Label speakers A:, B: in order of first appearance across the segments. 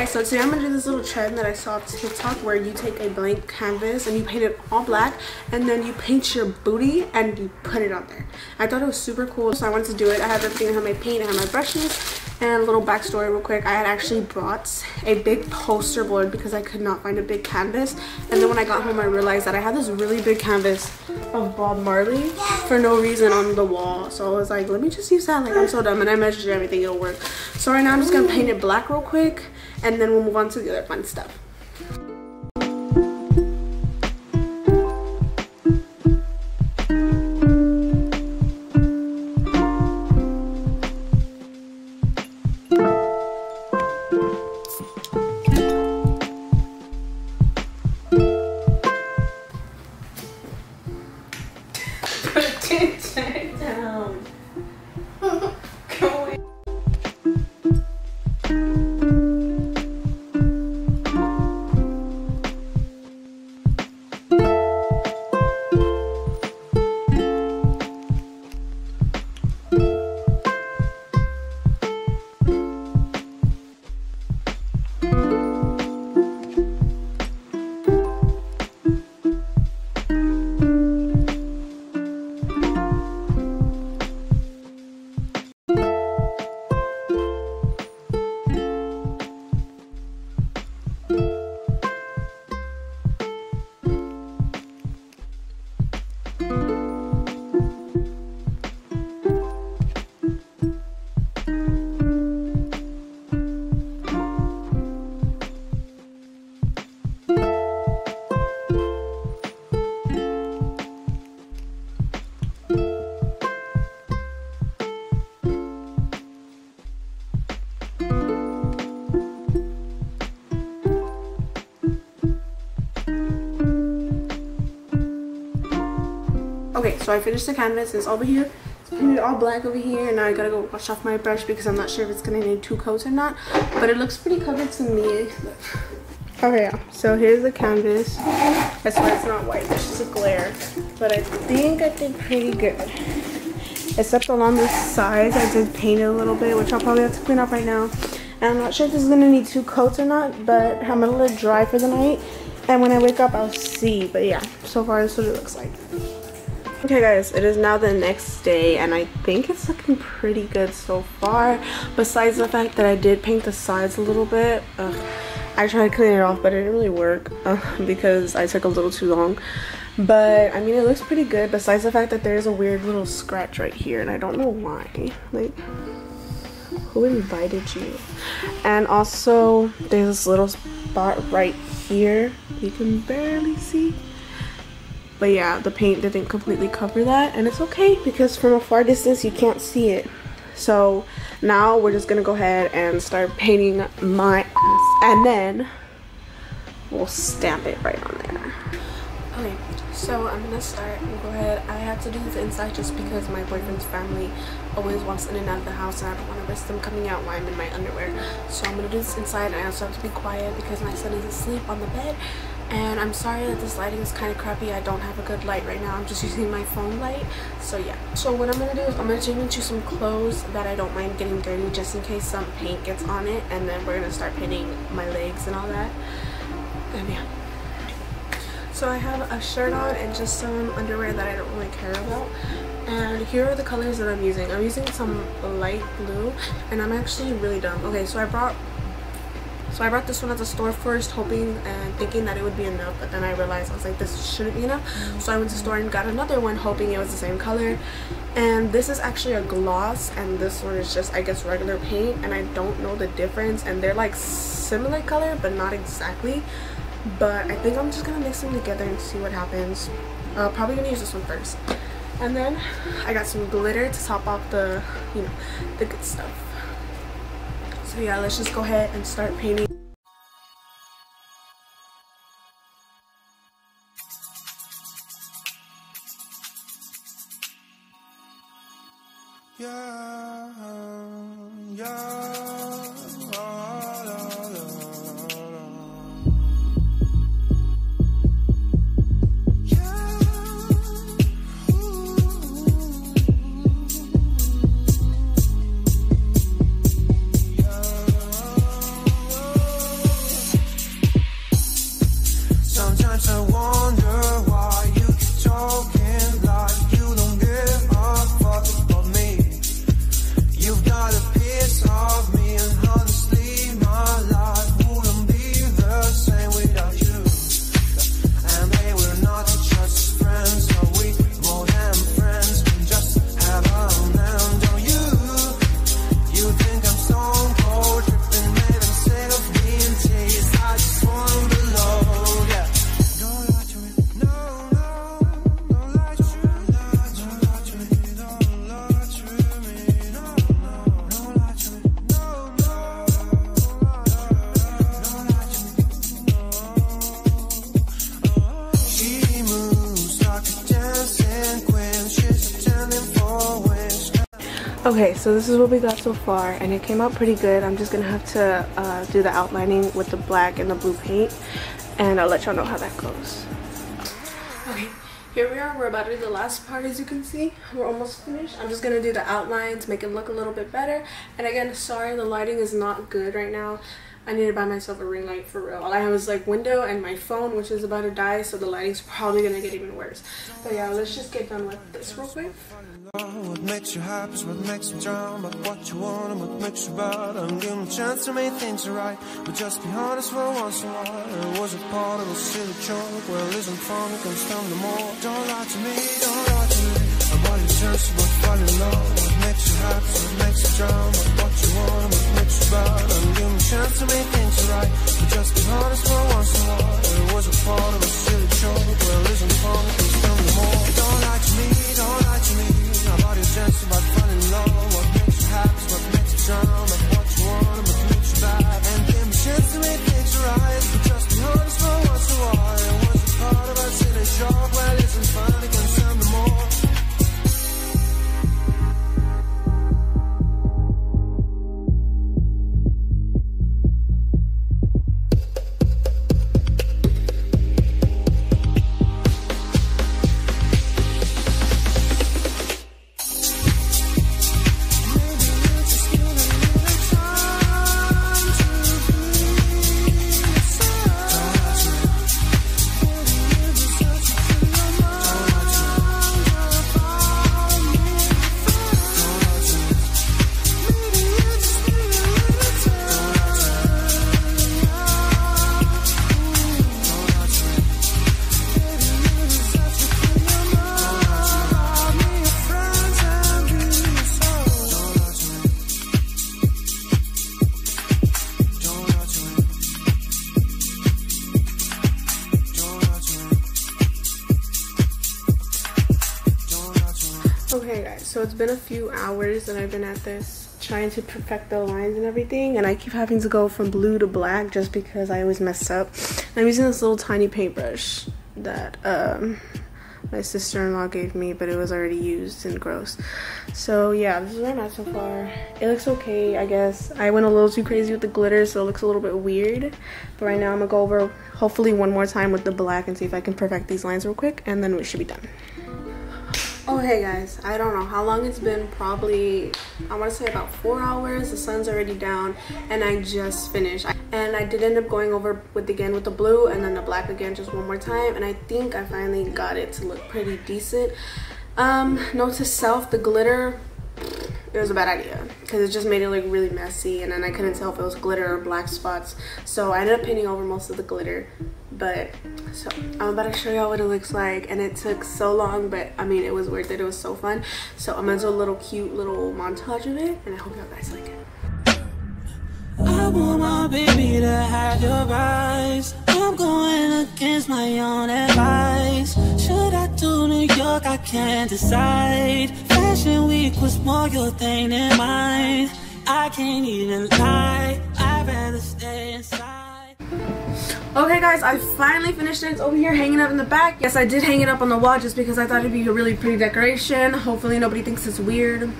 A: guys, so today I'm gonna do this little trend that I saw on TikTok where you take a blank canvas and you paint it all black and then you paint your booty and you put it on there. I thought it was super cool, so I wanted to do it. I have everything, I have my paint, I have my brushes, and a little backstory real quick. I had actually brought a big poster board because I could not find a big canvas. And then when I got home, I realized that I had this really big canvas of Bob Marley for no reason on the wall. So I was like, let me just use that. Like, I'm so dumb. And I measured everything, it'll work. So right now I'm just gonna paint it black real quick and then we'll move on to the other fun stuff. Put So I finished the canvas. It's over here. It's painted all black over here. And now I gotta go wash off my brush because I'm not sure if it's gonna need two coats or not. But it looks pretty covered to me. Okay. So here's the canvas. That's why it's not white. It's just a glare. But I think I did pretty good. Except along the sides, I did paint it a little bit, which I'll probably have to clean up right now. And I'm not sure if this is gonna need two coats or not, but I'm gonna let it dry for the night. And when I wake up, I'll see. But yeah, so far this is what it looks like. Okay guys, it is now the next day and I think it's looking pretty good so far. Besides the fact that I did paint the sides a little bit. Ugh, I tried to clean it off but it didn't really work uh, because I took a little too long. But I mean it looks pretty good besides the fact that there's a weird little scratch right here and I don't know why. Like who invited you? And also there's this little spot right here. You can barely see but yeah the paint didn't completely cover that. And it's okay because from a far distance you can't see it. So now we're just gonna go ahead and start painting my ass. And then we'll stamp it right on there. Okay so i'm gonna start and go ahead. I have to do the inside just because my boyfriend's family always wants in and out of the house and i don't want to risk them coming out while i'm in my underwear. So i'm gonna do this inside and i also have to be quiet because my son is asleep on the bed and I'm sorry that this lighting is kind of crappy. I don't have a good light right now. I'm just using my phone light. So yeah. So what I'm gonna do is I'm gonna change into some clothes that I don't mind getting dirty just in case some paint gets on it. And then we're gonna start painting my legs and all that. And yeah. So I have a shirt on and just some underwear that I don't really care about. And here are the colors that I'm using. I'm using some light blue and I'm actually really dumb. Okay so I brought so I brought this one at the store first, hoping and thinking that it would be enough, but then I realized I was like, this shouldn't be enough. So I went to the store and got another one, hoping it was the same color. And this is actually a gloss, and this one is just, I guess, regular paint, and I don't know the difference. And they're like similar color, but not exactly. But I think I'm just gonna mix them together and see what happens. Uh, probably gonna use this one first. And then I got some glitter to top off the, you know, the good stuff. So yeah, let's just go ahead and start painting.
B: I want
A: Okay, so this is what we got so far, and it came out pretty good. I'm just gonna have to uh, do the outlining with the black and the blue paint, and I'll let y'all know how that goes. Okay, here we are. We're about to do the last part, as you can see. We're almost finished. I'm just gonna do the outlines, make it look a little bit better. And again, sorry, the lighting is not good right now. I need to buy myself a ring light for real. All I have is like window and my phone, which is about to die, so the lighting's probably gonna get even worse. But yeah, let's just get done with this real quick.
B: What makes you happy is what makes you drown But what you want and what makes you bad. Give them a chance to make things right But just be honest for once in a while It was a part of a silly joke? Well, isn't fun, it comes down to more. Don't lie to me, don't lie to me. Nobody chance about falling in love. What makes you happy is what makes you drown But what you want and what makes you bad. Give them a chance to make things right But just be honest for once in a while It was a part of a silly joke? Well, isn't fun, it comes down
A: so it's been a few hours that I've been at this trying to perfect the lines and everything and I keep having to go from blue to black just because I always mess up. I'm using this little tiny paintbrush that um, my sister-in-law gave me but it was already used and gross. So yeah, this is where I'm at so far. It looks okay, I guess. I went a little too crazy with the glitter so it looks a little bit weird. But right now I'm gonna go over hopefully one more time with the black and see if I can perfect these lines real quick and then we should be done. Okay guys, I don't know how long it's been, probably, I want to say about four hours, the sun's already down, and I just finished. And I did end up going over with again with the blue and then the black again just one more time, and I think I finally got it to look pretty decent. Um, note to self, the glitter, it was a bad idea because it just made it look really messy and then I couldn't tell if it was glitter or black spots. So I ended up painting over most of the glitter. But so I'm about to show y'all what it looks like and it took so long but I mean it was worth it. It was so fun. So I'm gonna do a little cute little montage of it and I hope y'all guys like it.
C: I want my baby to have your eyes. I'm going against my own advice. Should I do New York? I can't decide. Fashion week was more your thing than mine. I can't even lie. I'd rather stay inside.
A: Okay guys, I finally finished it. It's over here hanging up in the back. Yes, I did hang it up on the wall just because I thought it'd be a really pretty decoration. Hopefully nobody thinks it's weird.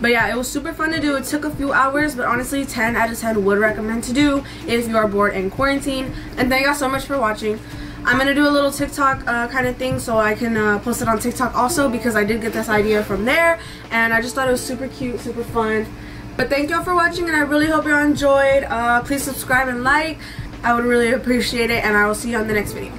A: But yeah, it was super fun to do. It took a few hours, but honestly, 10 out of 10 would recommend to do if you are bored in quarantine. And thank y'all so much for watching. I'm going to do a little TikTok uh, kind of thing so I can uh, post it on TikTok also because I did get this idea from there. And I just thought it was super cute, super fun. But thank y'all for watching and I really hope y'all enjoyed. Uh, please subscribe and like. I would really appreciate it and I will see you on the next video.